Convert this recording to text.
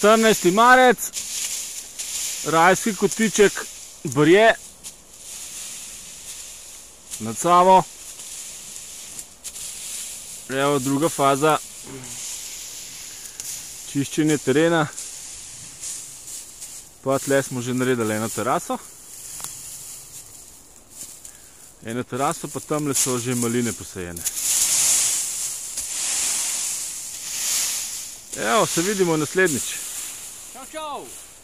14. marec, rajski kotiček, brje, nad Savo. Evo druga faza, čiščenje terena. Pa tle smo že naredili eno teraso. Eno teraso, pa tamle so že maline posajene. Evo, se vidimo naslednjič. Tchau, tchau!